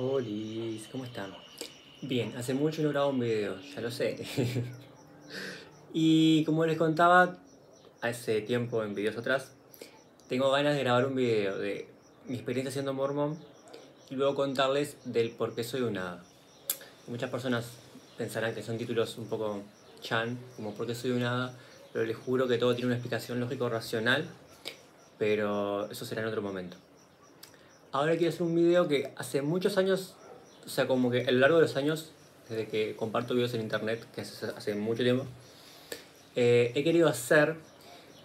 Hola, ¿cómo están? Bien, hace mucho no grabo un video, ya lo sé. y como les contaba hace tiempo en videos atrás, tengo ganas de grabar un video de mi experiencia siendo mormón y luego contarles del por qué soy una Muchas personas pensarán que son títulos un poco chan, como por qué soy una pero les juro que todo tiene una explicación lógico-racional, pero eso será en otro momento. Ahora quiero hacer un video que hace muchos años, o sea, como que a lo largo de los años, desde que comparto videos en internet, que hace, mucho tiempo, eh, he querido hacer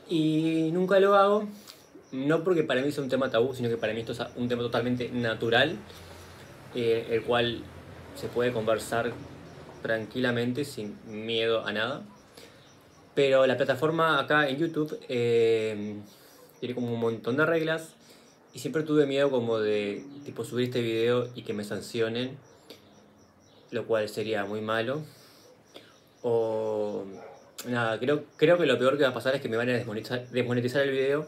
y nunca lo hago, no porque para mí sea un tema tabú, sino que para mí esto es un tema totalmente natural, eh, el cual se puede conversar tranquilamente, sin miedo a nada. Pero la plataforma acá en YouTube eh, tiene como un montón de reglas y siempre tuve miedo como de tipo subir este video y que me sancionen, lo cual sería muy malo. O nada, creo, creo que lo peor que va a pasar es que me van a desmonetizar, el video,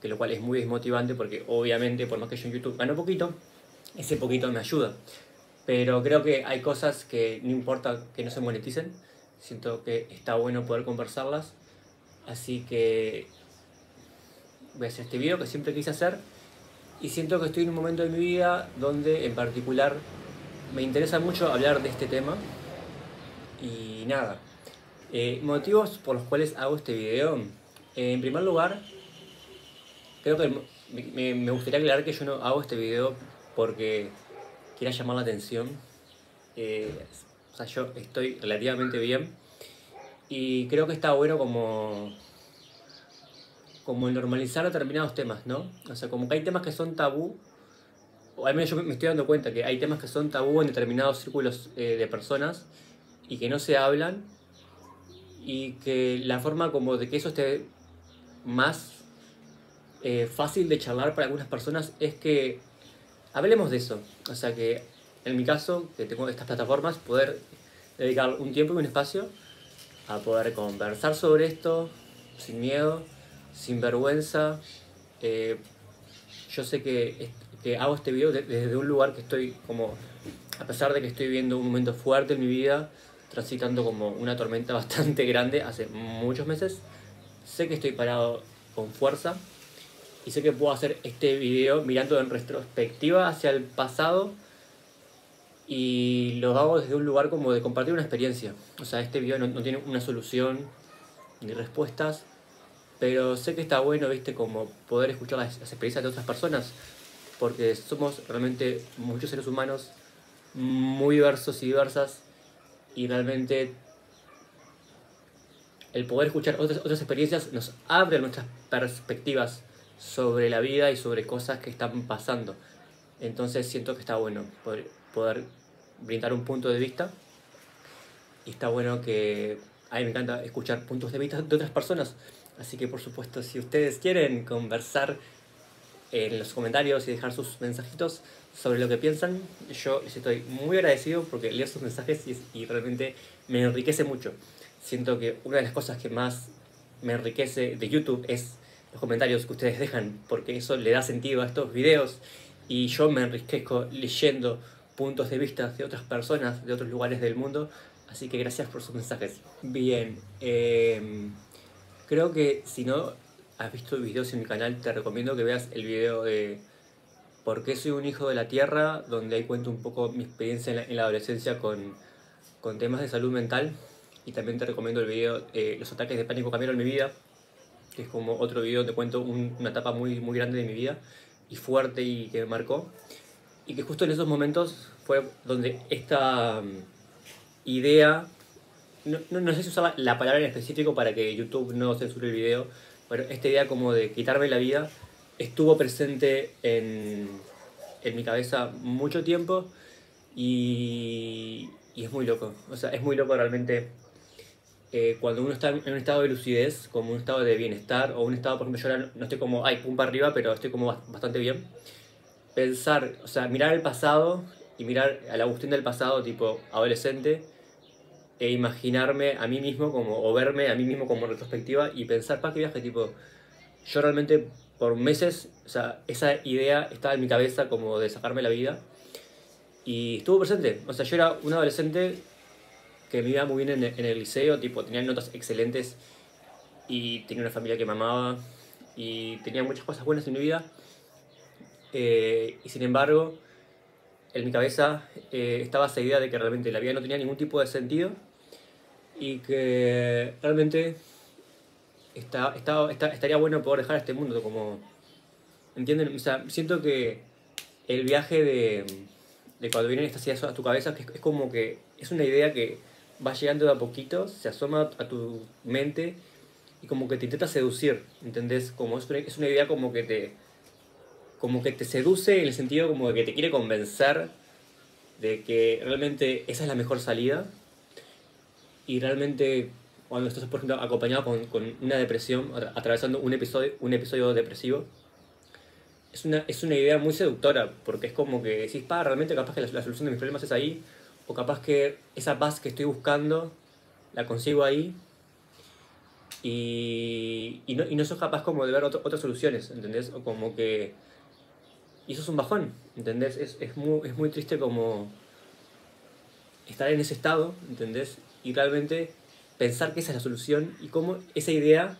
que lo cual es muy desmotivante porque obviamente por más que yo en YouTube gano poquito, ese poquito me ayuda. Pero creo que hay cosas que no importa que no se moneticen, siento que está bueno poder conversarlas, así que voy a hacer este video que siempre quise hacer y siento que estoy en un momento de mi vida donde en particular me interesa mucho hablar de este tema y nada. Eh, motivos por los cuales hago este video. Eh, en primer lugar, creo que me, gustaría aclarar que yo no hago este video porque quiera llamar la atención. Eh, o sea, yo estoy relativamente bien y creo que está bueno como como normalizar determinados temas, ¿no? O sea, como que hay temas que son tabú, o al menos yo me estoy dando cuenta que hay temas que son tabú en determinados círculos eh, de personas y que no se hablan y que la forma como de que eso esté más eh, fácil de charlar para algunas personas es que hablemos de eso. O sea que en mi caso, que tengo estas plataformas, poder dedicar un tiempo y un espacio a poder conversar sobre esto sin miedo sin vergüenza. Eh, yo sé que, hago este video desde un lugar que estoy como, a pesar de que estoy viviendo un momento fuerte en mi vida, transitando como una tormenta bastante grande hace muchos meses, sé que estoy parado con fuerza y sé que puedo hacer este video mirando en retrospectiva hacia el pasado y lo hago desde un lugar como de compartir una experiencia. O sea, este video no tiene una solución ni respuestas, pero sé que está bueno, viste, poder escuchar las, experiencias de otras personas, porque somos realmente muchos seres humanos muy diversos y diversas, y realmente el poder escuchar otras, otras experiencias nos abre nuestras perspectivas sobre la vida y sobre cosas que están pasando. Entonces siento que está bueno poder, poder brindar un punto de vista y está bueno que a mí me encanta escuchar puntos de vista de otras personas Así que por supuesto, si ustedes quieren conversar en los comentarios y dejar sus mensajitos sobre lo que piensan, yo les estoy muy agradecido porque leo sus mensajes y, realmente me enriquece mucho. Siento que una de las cosas que más me enriquece de YouTube es los comentarios que ustedes dejan, porque eso le da sentido a estos videos y yo me enriquezco leyendo puntos de vista de otras personas, de otros lugares del mundo, así que gracias por sus mensajes. Bien, eh, Creo que si no has visto videos en mi canal, te recomiendo que veas el video de ¿Por qué soy un hijo de la tierra? donde ahí cuento un poco mi experiencia en la, adolescencia con, con, temas de salud mental. Y también te recomiendo el video Los ataques de pánico cambiaron mi vida, que es como otro video donde cuento una etapa muy, muy grande de mi vida y fuerte y que me marcó. Y que justo en esos momentos fue donde esta mm, idea no, no, sé si usaba la palabra en específico para que YouTube no censure el video, pero esta idea como de quitarme la vida estuvo presente en, en mi cabeza mucho tiempo y, y, es muy loco. O sea, es muy loco realmente eh, cuando uno está en un estado de lucidez, como un estado de bienestar, o un estado, por ejemplo, yo ahora no estoy como, ay, pum arriba, pero estoy como bastante bien. Pensar, o sea, mirar el pasado y mirar al Agustín del pasado, tipo adolescente, e imaginarme a mí mismo como, o verme a mí mismo como retrospectiva y pensar, para qué viaje, tipo, yo realmente por meses, o sea, esa idea estaba en mi cabeza como de sacarme la vida Y estuvo presente. O sea, yo era un adolescente que me iba muy bien en, en el liceo, tipo, tenía notas excelentes y tenía una familia que me amaba y tenía muchas cosas buenas en mi vida. Eh, y sin embargo, en mi cabeza eh, estaba esa idea de que realmente la vida no tenía ningún tipo de sentido y que realmente está, estaría bueno poder dejar este mundo como... ¿Entienden? O sea, siento que el viaje de, de cuando vienen estas ideas a tu cabeza que es, como que es una idea que va llegando de a poquito, se asoma a tu mente y como que te intenta seducir, ¿entendés? Como es una, es una idea como que te como que te seduce en el sentido como de que te quiere convencer de que realmente esa es la mejor salida y realmente cuando estás por ejemplo acompañado con, con una depresión atravesando un episodio un episodio depresivo es una, es una idea muy seductora porque es como que decís pa realmente capaz que la, la solución de mis problemas es ahí o capaz que esa paz que estoy buscando la consigo ahí y, y, no, y no sos capaz como de ver otras soluciones, ¿entendés? O como que... Y eso es un bajón, ¿entendés? Es, es, muy, es muy triste como estar en ese estado, ¿entendés? Y realmente pensar que esa es la solución y cómo esa idea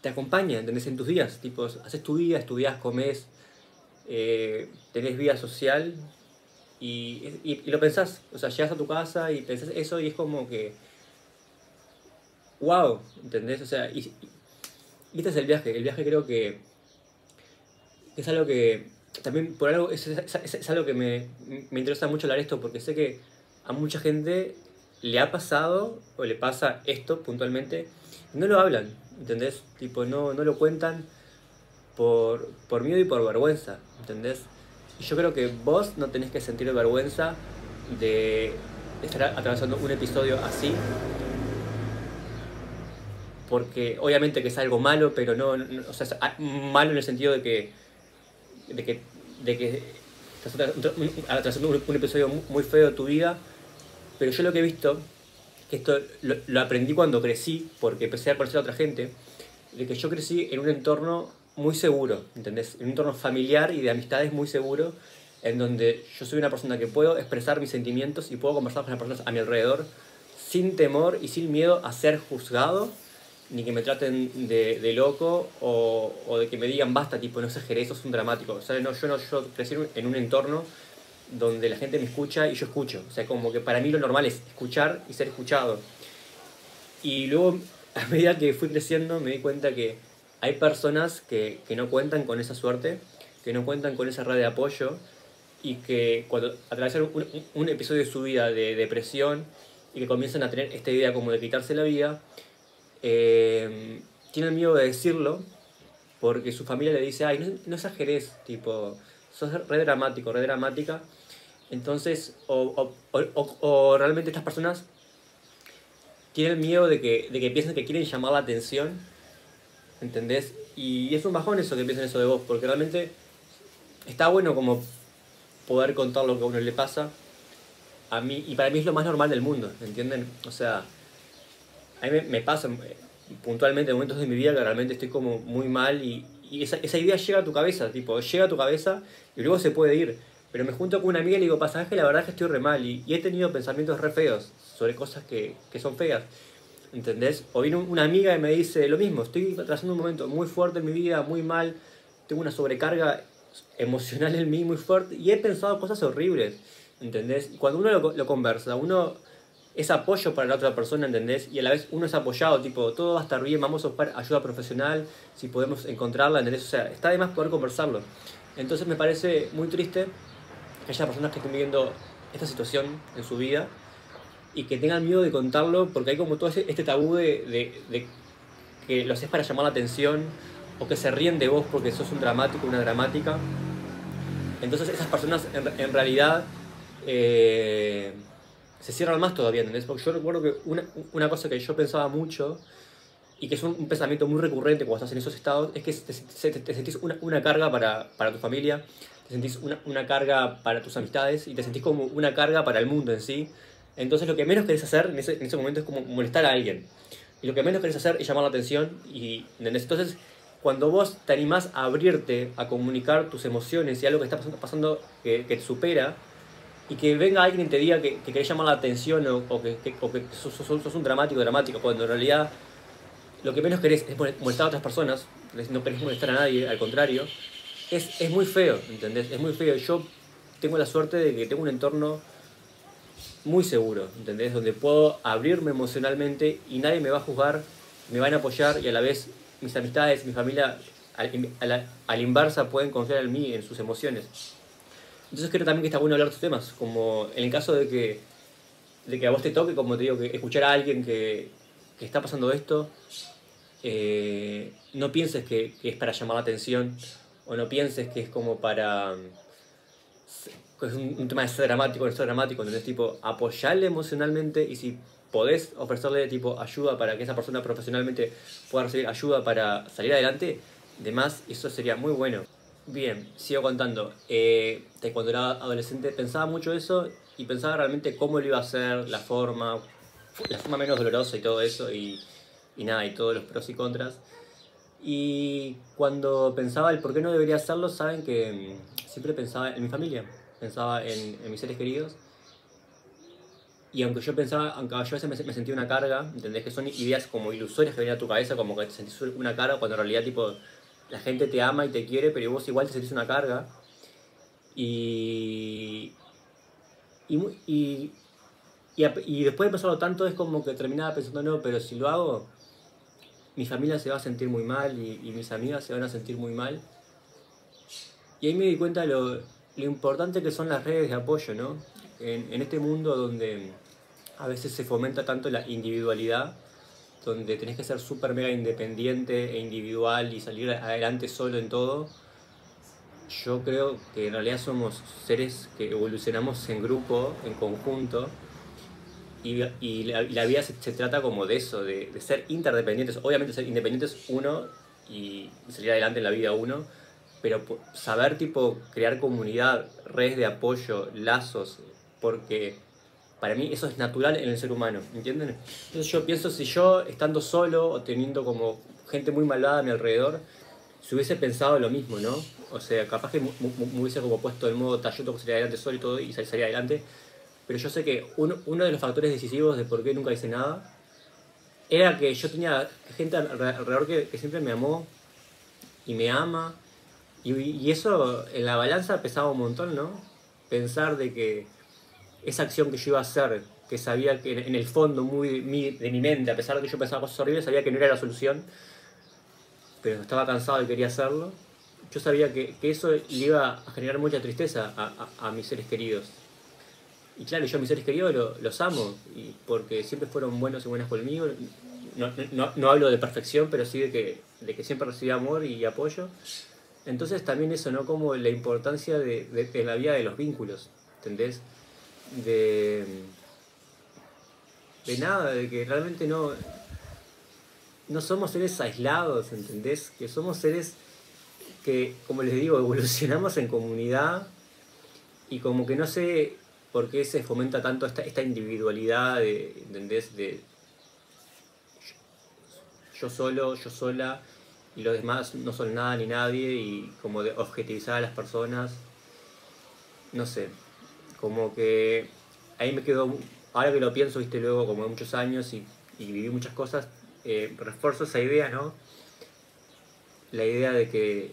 te acompaña, ¿entendés? En tus días, tipo, haces tu vida, estudias, comes, eh, tenés vida social y, y, y, lo pensás, o sea, llegas a tu casa y pensás eso y es como que wow, ¿entendés? O sea, y, este es el viaje. El viaje creo que es algo que también por algo es, es, algo que me, me, interesa mucho hablar esto porque sé que a mucha gente le ha pasado o le pasa esto puntualmente no lo hablan, ¿entendés? Tipo, no, no lo cuentan por, por miedo y por vergüenza, ¿entendés? Y yo creo que vos no tenés que sentir vergüenza de estar atravesando un episodio así porque obviamente que es algo malo, pero no, o sea, es malo en el sentido de que, de que, de que estás atravesando un, episodio muy feo de tu vida, pero yo lo que he visto, que esto lo, lo, aprendí cuando crecí, porque empecé a conocer a otra gente, de que yo crecí en un entorno muy seguro, ¿entendés? En un entorno familiar y de amistades muy seguro, en donde yo soy una persona que puedo expresar mis sentimientos y puedo conversar con las personas a mi alrededor sin temor y sin miedo a ser juzgado ni que me traten de, de loco o, de que me digan basta, tipo, no exageres, eso es un dramático. O no, yo no, yo crecí en un entorno donde la gente me escucha y yo escucho. O sea, como que para mí lo normal es escuchar y ser escuchado. Y luego, a medida que fui creciendo, me di cuenta que hay personas que, que no cuentan con esa suerte, que no cuentan con esa red de apoyo y que cuando atravesan un, un, un episodio de su vida de depresión y que comienzan a tener esta idea como de quitarse la vida, eh, tienen miedo de decirlo porque su familia le dice, ay, no, no exageres, tipo, sos re dramático, re dramática. Entonces, o, o, o, o, realmente estas personas tienen miedo de que, de que piensen que quieren llamar la atención, ¿entendés? Y es un bajón eso que piensen eso de vos, porque realmente está bueno como poder contar lo que a uno le pasa. A mí, y para mí es lo más normal del mundo, ¿entienden? O sea, a mí me, pasa eh, puntualmente en momentos de mi vida que realmente estoy como muy mal y, y esa, esa, idea llega a tu cabeza, tipo, llega a tu cabeza y luego se puede ir. Pero me junto con una amiga y le digo, pasa que la verdad es que estoy re mal y, y he tenido pensamientos re feos sobre cosas que, que son feas. ¿Entendés? O viene una amiga y me dice lo mismo, estoy atravesando un momento muy fuerte en mi vida, muy mal, tengo una sobrecarga emocional en mí muy fuerte y he pensado cosas horribles, ¿entendés? Cuando uno lo, lo conversa, uno es apoyo para la otra persona, ¿entendés? Y a la vez uno es apoyado, tipo, todo va a estar bien, vamos a buscar ayuda profesional, si podemos encontrarla, ¿entendés? O sea, está de más poder conversarlo. Entonces me parece muy triste que haya personas que estén viviendo esta situación en su vida y que tengan miedo de contarlo porque hay como todo este tabú de, de, que lo haces para llamar la atención o que se ríen de vos porque sos un dramático, una dramática. Entonces esas personas en, en realidad... Eh, se cierran más todavía, ¿entendés? Porque yo recuerdo que una, una cosa que yo pensaba mucho y que es un, un, pensamiento muy recurrente cuando estás en esos estados es que te, te, te sentís una, una, carga para, para, tu familia, te sentís una, una, carga para tus amistades y te sentís como una carga para el mundo en sí. Entonces lo que menos querés hacer en ese, en ese momento es como molestar a alguien. Y lo que menos querés hacer es llamar la atención. Y, ¿entendés? Entonces cuando vos te animás a abrirte, a comunicar tus emociones y algo que está pasando, pasando que, que te supera, y que venga alguien y te diga que, que querés llamar la atención o, o que, que, o sos, un dramático dramático, cuando en realidad lo que menos querés es molestar a otras personas, no querés molestar a nadie, al contrario, es, es muy feo, ¿entendés? Es muy feo. Yo tengo la suerte de que tengo un entorno muy seguro, ¿entendés? Donde puedo abrirme emocionalmente y nadie me va a juzgar, me van a apoyar y a la vez mis amistades, mi familia, al, a la inversa, pueden confiar en mí, en sus emociones. Entonces creo también que está bueno hablar de temas, como en el caso de que, de que a vos te toque, como te digo, que escuchar a alguien que, que está pasando esto, eh, no pienses que, es para llamar la atención o no pienses que es como para... es un, un tema de ser dramático, de ser dramático, entonces tipo, apoyarle emocionalmente y si podés ofrecerle tipo ayuda para que esa persona profesionalmente pueda recibir ayuda para salir adelante, demás, eso sería muy bueno. Bien, sigo contando. Eh, cuando era adolescente pensaba mucho eso y pensaba realmente cómo lo iba a hacer, la forma, la forma menos dolorosa y todo eso, y, y nada, y todos los pros y contras. Y cuando pensaba el por qué no debería hacerlo, saben que mm, siempre pensaba en mi familia, pensaba en, mis seres queridos. Y aunque yo pensaba, aunque a veces me, me sentía una carga, ¿entendés? Que son ideas como ilusorias que vienen a tu cabeza, como que te sentís una carga, cuando en realidad, tipo, la gente te ama y te quiere, pero vos igual te sentís una carga. Y. Y, y, y, después de pensarlo tanto, es como que terminaba pensando, no, pero si lo hago, mi familia se va a sentir muy mal y, y mis amigas se van a sentir muy mal. Y ahí me di cuenta lo, lo importante que son las redes de apoyo, ¿no? En, en este mundo donde a veces se fomenta tanto la individualidad, donde tenés que ser súper mega independiente e individual y salir adelante solo en todo. Yo creo que en realidad somos seres que evolucionamos en grupo, en conjunto, y, la, vida se, trata como de eso, de, de ser interdependientes. Obviamente ser independientes uno y salir adelante en la vida uno, pero saber tipo crear comunidad, redes de apoyo, lazos, porque para mí eso es natural en el ser humano, ¿entienden? Entonces yo pienso si yo estando solo o teniendo como gente muy malvada a mi alrededor, si hubiese pensado lo mismo, ¿no? O sea, capaz que me hubiese como puesto en modo tal, yo tengo que salir adelante solo y todo y sal- adelante, pero yo sé que uno, de los factores decisivos de por qué nunca hice nada era que yo tenía gente alre- alrededor que, que siempre me amó y me ama y, y eso en la balanza pesaba un montón, ¿no? Pensar de que esa acción que yo iba a hacer, que sabía que en, el fondo muy de mi mente, a pesar de que yo pensaba cosas horribles, sabía que no era la solución, pero estaba cansado y quería hacerlo. Yo sabía que, que eso le iba a generar mucha tristeza a, a- mis seres queridos. Y claro, yo mis seres queridos lo- los amo, y porque siempre fueron buenos y buenas conmigo. No, no, no hablo de perfección, pero sí de que, de que siempre recibí amor y apoyo. Entonces también eso, ¿no? Como la importancia de, de, de la vida de los vínculos, ¿entendés? De, de nada, de que realmente no, no somos seres aislados, ¿entendés? Que somos seres que, como les digo, evolucionamos en comunidad y como que no sé por qué se fomenta tanto esta, esta individualidad, de, ¿entendés? De yo solo, yo sola y los demás no son nada ni nadie y como de objetivizar a las personas, no sé, como que ahí me quedo, ahora que lo pienso, viste, luego como de muchos años y, viví muchas cosas, eh, refuerzo esa idea, ¿no? La idea de que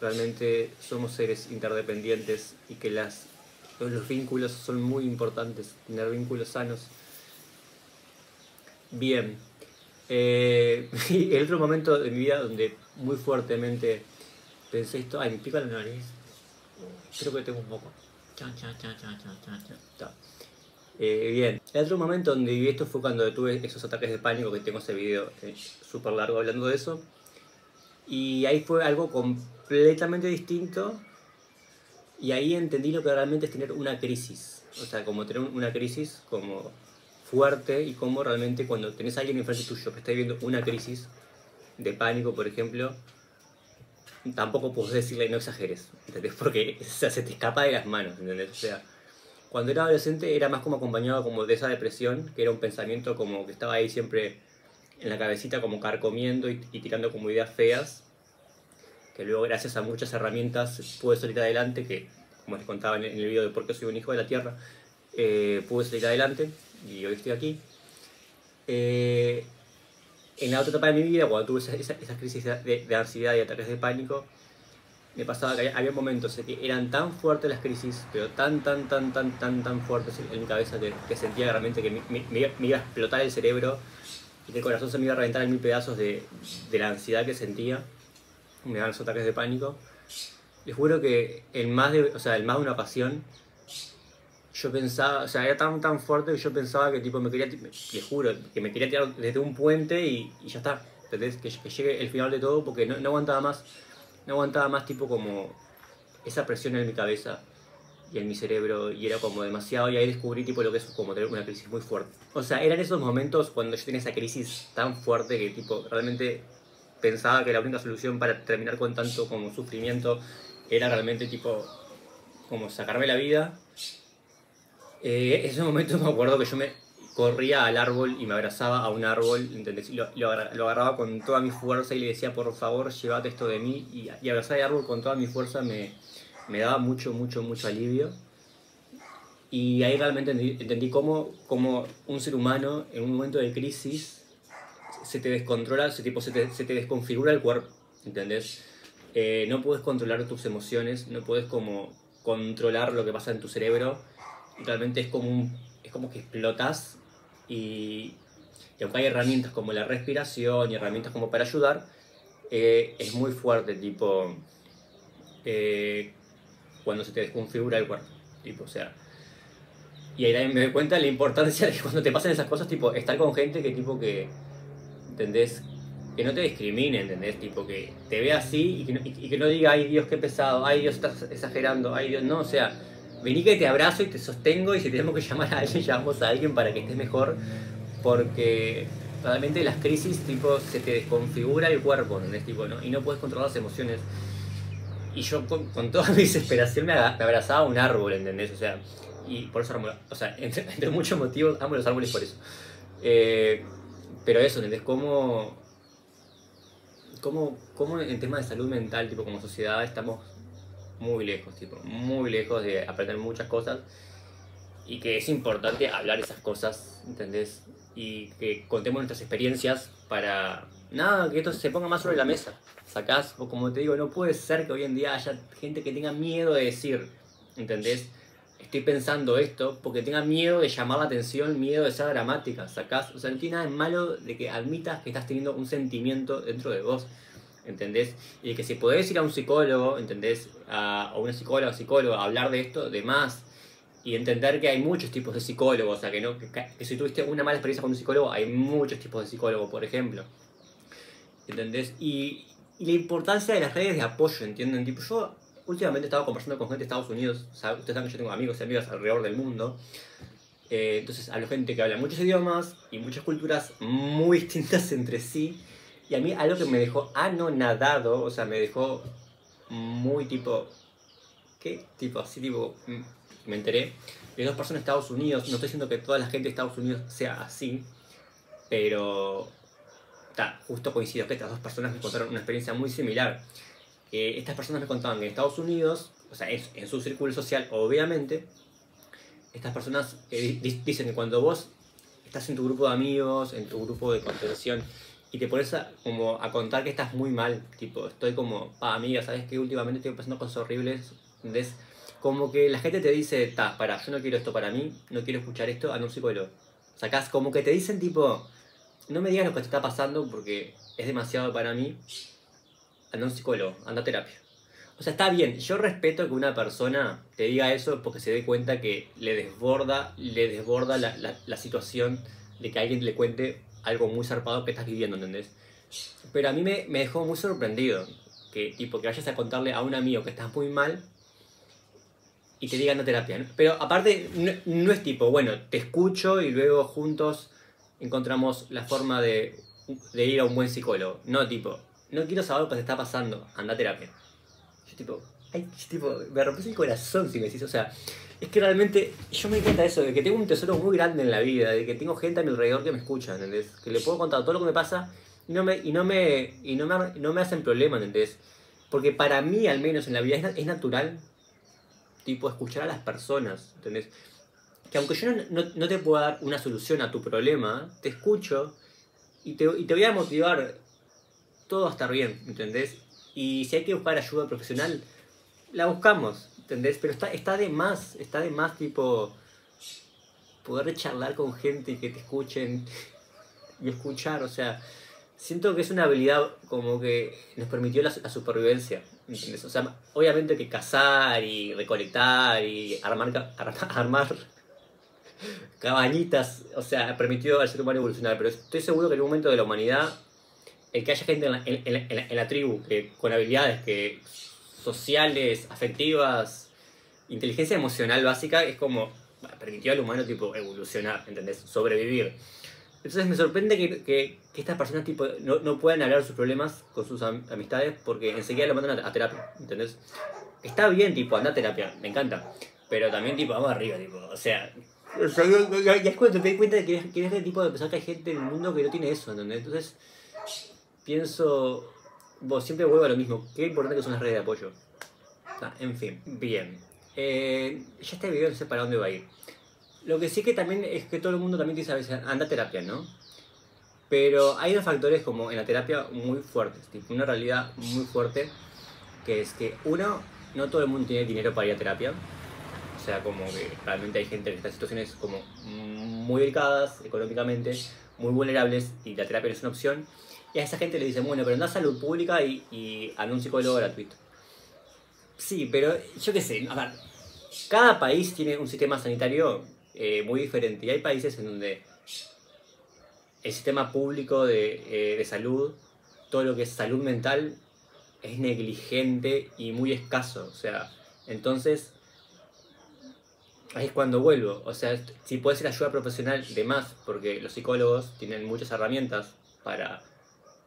realmente somos seres interdependientes y que los vínculos son muy importantes, tener vínculos sanos. Bien, eh, el otro momento de mi vida donde muy fuertemente pensé esto, ay, me pica la nariz, creo que tengo un poco. Eh, bien, el otro momento donde viví esto fue cuando tuve esos ataques de pánico, que tengo ese video súper largo hablando de eso. Y ahí fue algo completamente distinto. Y ahí entendí lo que realmente es tener una crisis. O sea, como tener una crisis como fuerte y como realmente cuando tenés a alguien enfrente tuyo que está viviendo una crisis de pánico, por ejemplo, tampoco puedes decirle no exageres, ¿entendés? Porque o sea, se te escapa de las manos, ¿entendés? O sea, cuando era adolescente era más como acompañado como de esa depresión, que era un pensamiento como que estaba ahí siempre en la cabecita como carcomiendo y, y tirando como ideas feas, que luego gracias a muchas herramientas pude salir adelante, que como les contaba en el video de por qué soy un hijo de la tierra, eh, pude salir adelante y hoy estoy aquí. Eh, en la otra etapa de mi vida, cuando tuve esas, crisis de, de, ansiedad y ataques de pánico, me pasaba que había, momentos en que eran tan fuertes las crisis, pero tan, tan, tan, tan, tan, tan fuertes en mi cabeza que, que sentía realmente que me, me, iba a explotar el cerebro y que el corazón se me iba a reventar en mil pedazos de, de la ansiedad que sentía. Me daban los ataques de pánico. Les juro que en más de, o sea, en más de una ocasión yo pensaba, o sea, era tan, tan fuerte que yo pensaba que tipo me quería, les juro, que me quería tirar desde un puente y, y ya está, ¿entendés? Que, que, llegue el final de todo porque no, no, aguantaba más, no aguantaba más tipo como esa presión en mi cabeza y en mi cerebro y era como demasiado y ahí descubrí tipo lo que es como tener una crisis muy fuerte. O sea, eran esos momentos cuando yo tenía esa crisis tan fuerte que tipo realmente pensaba que la única solución para terminar con tanto como sufrimiento era realmente tipo como sacarme la vida eh, ese momento me acuerdo que yo me corría al árbol y me abrazaba a un árbol, ¿entendés? Lo, agarraba con toda mi fuerza y le decía, por favor, llévate esto de mí. Y, abrazar el árbol con toda mi fuerza me, daba mucho, mucho, mucho alivio. Y ahí realmente entendí, cómo, cómo, un ser humano en un momento de crisis se te descontrola, se, tipo, se te desconfigura el cuerpo, ¿entendés? Eh, no puedes controlar tus emociones, no puedes como controlar lo que pasa en tu cerebro realmente es como, es como que explotas y, aunque hay herramientas como la respiración y herramientas como para ayudar, eh, es muy fuerte, tipo, eh, cuando se te desconfigura el cuerpo, tipo, sea, y ahí me doy cuenta de la importancia de que cuando te pasan esas cosas, tipo, estar con gente que, tipo, que, ¿entendés? Que no te discrimine, ¿entendés? Tipo, que te vea así y que no diga, ay Dios, qué pesado, ay Dios, estás exagerando, ay Dios, no, o sea, vení que te abrazo y te sostengo y si tenemos que llamar a alguien, llamamos a alguien para que estés mejor, porque realmente las crisis tipo se te desconfigura el cuerpo, ¿no? Y no puedes controlar las emociones. Y yo con, con toda mi desesperación me, abrazaba a un árbol, ¿entendés? O sea, y por eso o sea, entre, muchos motivos amo los árboles por eso. Eh, pero eso, ¿entendés? Cómo, cómo, cómo en tema de salud mental, tipo como sociedad, estamos muy lejos, tipo, muy lejos de aprender muchas cosas y que es importante hablar esas cosas, ¿entendés? Y que contemos nuestras experiencias para, nada, que esto se ponga más sobre la mesa. Sacás, o como te digo, no puede ser que hoy en día haya gente que tenga miedo de decir, ¿entendés? Estoy pensando esto porque tenga miedo de llamar la atención, miedo de ser dramática, sacás, o sea, no tiene nada de malo de que admitas que estás teniendo un sentimiento dentro de vos. ¿Entendés? Y que si podés ir a un psicólogo, ¿entendés? A, una psicóloga o psicólogo a hablar de esto, de más, y entender que hay muchos tipos de psicólogos, o sea, que, no, que, si tuviste una mala experiencia con un psicólogo, hay muchos tipos de psicólogos, por ejemplo. ¿Entendés? Y, y, la importancia de las redes de apoyo, ¿entienden? Tipo, yo últimamente he estado conversando con gente de Estados Unidos, ustedes saben que yo tengo amigos y amigas alrededor del mundo, eh, entonces hablo gente que habla muchos idiomas y muchas culturas muy distintas entre sí, y a mí algo que me dejó anonadado, o sea, me dejó muy tipo... ¿Qué? Tipo así, tipo... Mm, me enteré. De dos personas de Estados Unidos, no estoy diciendo que toda la gente de Estados Unidos sea así, pero... Ta, justo coincido que estas dos personas me contaron una experiencia muy similar. Estas personas me contaban que en Estados Unidos, o sea, en, en su círculo social, obviamente, estas personas eh, dicen que cuando vos estás en tu grupo de amigos, en tu grupo de contención, y te pones a, como a contar que estás muy mal, tipo, estoy como, ah, amiga, ¿sabes que Últimamente estoy pasando cosas horribles, ¿entendés? Como que la gente te dice, ta, para, yo no quiero esto para mí, no quiero escuchar esto, a un psicólogo. Sacás como que te dicen tipo, no me digas lo que te está pasando porque es demasiado para mí, anda un psicólogo, anda a terapia. O sea, está bien, yo respeto que una persona te diga eso porque se dé cuenta que le desborda, le desborda la, la, la situación de que alguien le cuente algo muy zarpado que estás viviendo, ¿entendés? Pero a mí me, me dejó muy sorprendido que, tipo, que vayas a contarle a un amigo que estás muy mal y te digan no terapia. Pero aparte, no, es tipo, bueno, te escucho y luego juntos encontramos la forma de, de, ir a un buen psicólogo. No, tipo, no quiero saber lo que te está pasando, anda a terapia. Yo, tipo, ay, tipo, me rompes el corazón si me decís, o sea, es que realmente yo me di cuenta de eso, de que tengo un tesoro muy grande en la vida, de que tengo gente a mi alrededor que me escucha, ¿entendés? Que le puedo contar todo lo que me pasa y no me, y no me, y no me, no me hacen problema, ¿entendés? Porque para mí, al menos en la vida, es, es natural, tipo escuchar a las personas, ¿entendés? Que aunque yo no, no, te pueda dar una solución a tu problema, te escucho y te, y te voy a motivar todo a estar bien, ¿entendés? Y si hay que buscar ayuda profesional, la buscamos, ¿entendés? Pero está, está de más, está de más tipo poder charlar con gente que te escuchen y escuchar, o sea, siento que es una habilidad como que nos permitió la, supervivencia, ¿entiendes? O sea, obviamente que cazar y recolectar y armar, armar cabañitas, o sea, permitió al ser humano evolucionar, pero estoy seguro que en un momento de la humanidad, el que haya gente en la, en, la, tribu que, con habilidades que sociales, afectivas, inteligencia emocional básica, es como, permitió al humano tipo evolucionar, ¿entendés? Sobrevivir. Entonces me sorprende que, que, estas personas tipo no, no, puedan hablar sus problemas con sus amistades porque enseguida lo mandan a, terapia, ¿entendés? Está bien, tipo, anda a terapia, me encanta. Pero también, tipo, vamos arriba, tipo, o sea... O sea, ya, es cuando te das cuenta de que, que es el tipo de pensar que hay gente en el mundo que no tiene eso, ¿entendés? Entonces, pienso... Vos siempre vuelvo a lo mismo. Qué importante que son las redes de apoyo. en fin, bien. Eh, ya este video no sé para dónde va a ir. Lo que sí que también es que todo el mundo también dice a veces, anda a terapia, ¿no? Pero hay dos factores como en la terapia muy fuertes, tipo una realidad muy fuerte, que es que uno, no todo el mundo tiene dinero para ir a terapia. O sea, como que realmente hay gente que está en situaciones como muy delicadas económicamente, muy vulnerables y la terapia no es una opción. Y a esa gente le dicen, bueno, pero anda a salud pública y, y anda un psicólogo gratuito. Sí, pero yo qué sé, a ver, cada país tiene un sistema sanitario eh, muy diferente. Y hay países en donde el sistema público de, eh, de, salud, todo lo que es salud mental, es negligente y muy escaso. O sea, entonces, ahí es cuando vuelvo. O sea, si puede ser ayuda profesional, de más, porque los psicólogos tienen muchas herramientas para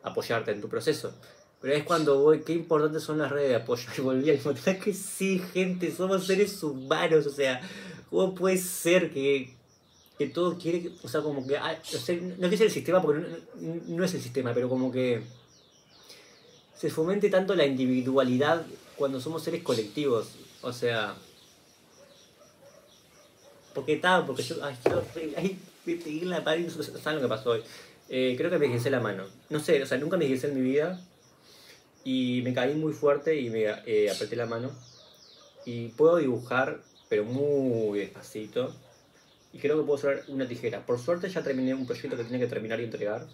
apoyarte en tu proceso. Pero es cuando voy, qué importantes son las redes de apoyo. Y volví al que sí, gente, somos seres humanos, o sea, ¿Cómo puede ser que, que todo quiere, o sea, como que, ah, o sea, no el sistema, porque no, es el sistema, pero como que se fomente tanto la individualidad cuando somos seres colectivos, o sea, porque tal, porque yo, ay, yo, ay, me pegué en la pared, ¿saben lo que pasó hoy? Eh, creo que me desguisé la mano, no sé, o sea, nunca me desguisé en mi vida, y me caí muy fuerte y me eh, apreté la mano, y puedo dibujar pero muy despacito. Y creo que puedo usar una tijera. Por suerte ya terminé un proyecto que tenía que terminar y entregar.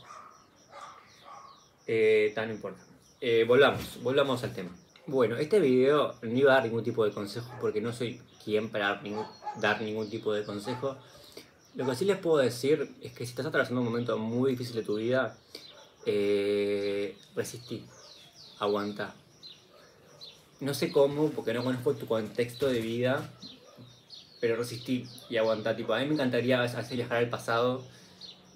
Eh, tan importante. Eh, volvamos, volvamos al tema. Bueno, este video no iba a dar ningún tipo de consejo porque no soy quien para dar ningún tipo de consejo. Lo que sí les puedo decir es que si estás atravesando un momento muy difícil de tu vida, eh, resistí, aguanta. No sé cómo, porque no conozco tu contexto de vida, pero resistí y aguantar. Tipo, a mí me encantaría hacer viajar al pasado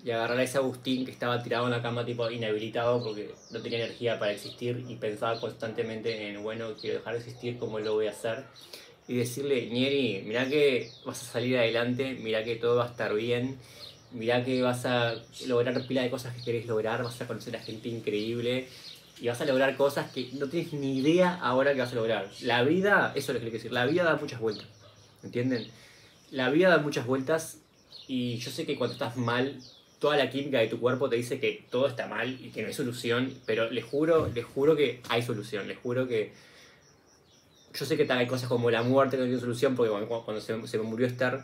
y agarrar a ese Agustín que estaba tirado en la cama, tipo inhabilitado porque no tenía energía para existir y pensaba constantemente en, bueno, quiero dejar de existir, ¿cómo lo voy a hacer? Y decirle, Nieri, mira que vas a salir adelante, mira que todo va a estar bien, mira que vas a lograr pila de cosas que querés lograr, vas a conocer a gente increíble y vas a lograr cosas que no tienes ni idea ahora que vas a lograr. La vida, eso es lo que quiero decir, la vida da muchas vueltas. ¿entienden? La vida da muchas vueltas y yo sé que cuando estás mal, toda la química de tu cuerpo te dice que todo está mal y que no hay solución, pero les juro, les juro que hay solución, les juro que yo sé que hay cosas como la muerte que no tiene solución, porque cuando se, se me murió Esther,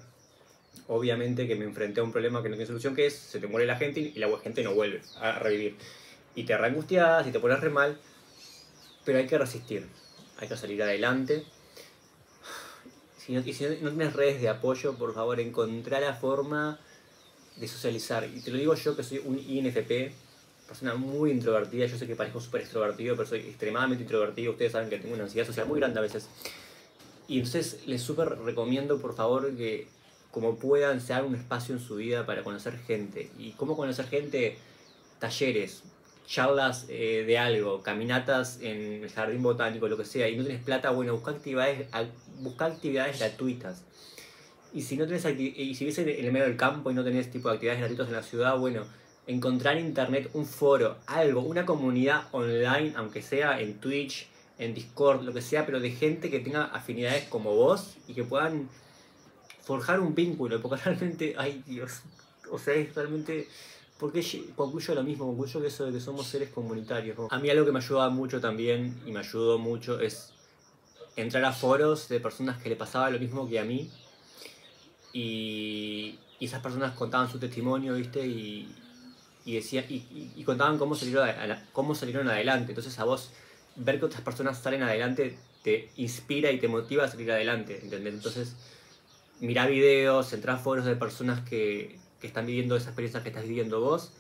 obviamente que me enfrenté a un problema que no tiene solución, que es se te muere la gente y la gente no vuelve a revivir. Y te reangustias y te pones re mal, pero hay que resistir, hay que salir adelante y si no, tienes redes de apoyo, por favor, encontrar la forma de socializar. Y te lo digo yo que soy un INFP, persona muy introvertida. Yo sé que parezco súper extrovertido, pero soy extremadamente introvertido. Ustedes saben que tengo una ansiedad social muy grande a veces. Y entonces les súper recomiendo, por favor, que como puedan se hagan un espacio en su vida para conocer gente. ¿Y cómo conocer gente? Talleres, charlas eh, de algo, caminatas en el jardín botánico, lo que sea, y no tienes plata, bueno, busca actividades, busca actividades gratuitas. Y si no tenés y si vives en el medio del campo y no tenés tipo de actividades gratuitas en la ciudad, bueno, encontrar en internet un foro, algo, una comunidad online, aunque sea en Twitch, en Discord, lo que sea, pero de gente que tenga afinidades como vos y que puedan forjar un vínculo, porque realmente, ay Dios, o sea, es realmente, porque concluyo lo mismo, concluyo que eso de que somos seres comunitarios. A mí algo que me ayuda mucho también, y me ayudó mucho, es entrar a foros de personas que le pasaba lo mismo que a mí, y, esas personas contaban su testimonio, ¿viste? Y, y, decía, y, contaban cómo salieron, cómo salieron adelante. Entonces a vos ver que otras personas salen adelante te inspira y te motiva a salir adelante, ¿entendés? Entonces, mira videos, entra a foros de personas que, que están viviendo esa experiencia que estás viviendo vos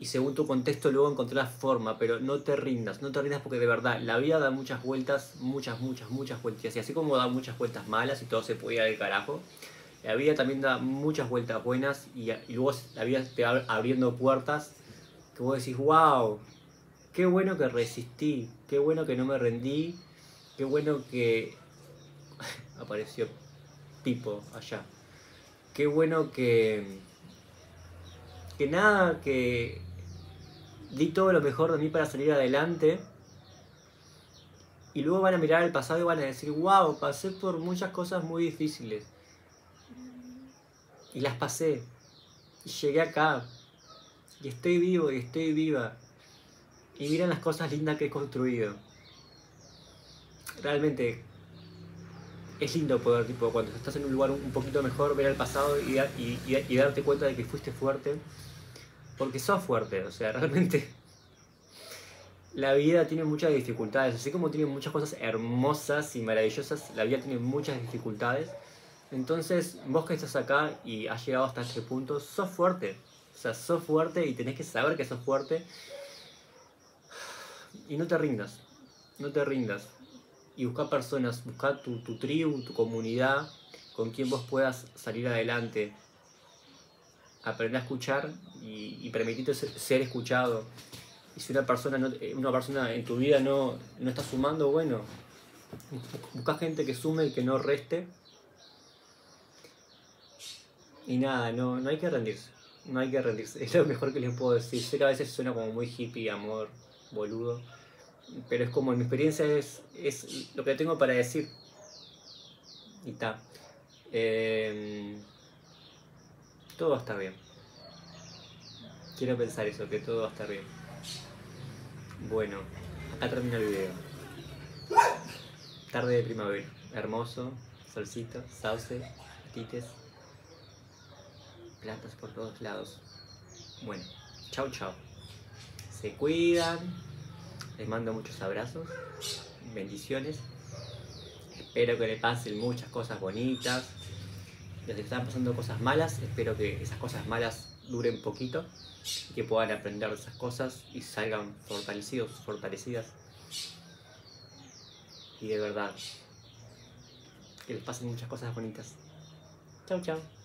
y según tu contexto luego encontrarás forma, pero no te rindas, no te rindas porque de verdad la vida da muchas vueltas, muchas, muchas, muchas vueltas. Y así como da muchas vueltas malas y todo se puede ir al carajo, la vida también da muchas vueltas buenas y, y luego la vida te va abriendo puertas que vos decís, wow, qué bueno que resistí, qué bueno que no me rendí, qué bueno que apareció Pipo allá. Qué bueno que que nada, que di todo lo mejor de mí para salir adelante. Y luego van a mirar al pasado y van a decir, wow, pasé por muchas cosas muy difíciles. Y las pasé. Y llegué acá. Y estoy vivo y estoy viva y miren las cosas lindas que he construido. Realmente es lindo poder, tipo, cuando estás en un lugar un poquito mejor, ver el pasado y, y, darte cuenta de que fuiste fuerte. Porque sos fuerte, o sea, realmente la vida tiene muchas dificultades. Así como tiene muchas cosas hermosas y maravillosas, la vida tiene muchas dificultades. Entonces, vos que estás acá y has llegado hasta este punto, sos fuerte. O sea, sos fuerte y tenés que saber que sos fuerte y no te rindas, no te rindas. Y busca personas, busca tu, tu tribu, tu comunidad, con quien vos puedas salir adelante. Aprende a escuchar y, permitirte ser, escuchado. Y si una persona, no, eh, una persona en tu vida no, no está sumando, bueno, busca gente que sume y que no reste. Y nada, no, no hay que rendirse. No hay que rendirse. Es lo mejor que les puedo decir. Sé que a veces suena como muy hippie, amor, boludo pero es como mi experiencia es, es lo que tengo para decir. Y está. Em, todo estar bien. Quiero pensar eso, que todo va a estar bien. Bueno, acá termina el video. Tarde de primavera. Hermoso, solcito, sauce, tites, plantas por todos lados. Bueno, chao chao. Se cuidan. Les mando muchos abrazos, bendiciones. Espero que le pasen muchas cosas bonitas. Les están pasando cosas malas, espero que esas cosas malas duren poquito y que puedan aprender esas cosas y salgan fortalecidos, fortalecidas. Y de verdad, que les pasen muchas cosas bonitas. Chao, chao.